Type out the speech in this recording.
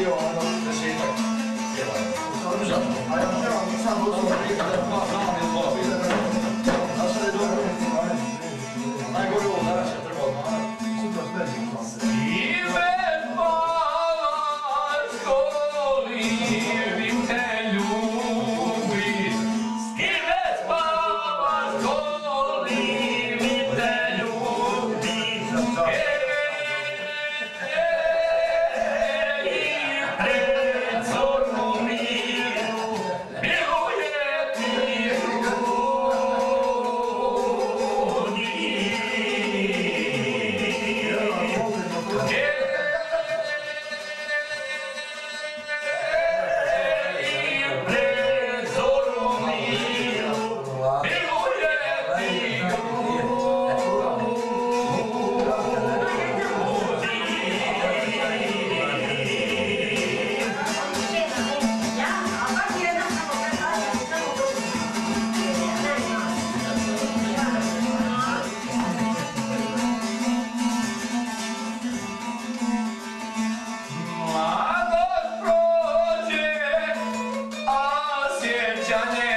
谢谢王老师哎呀这样我们下楼的时候可以放放 현재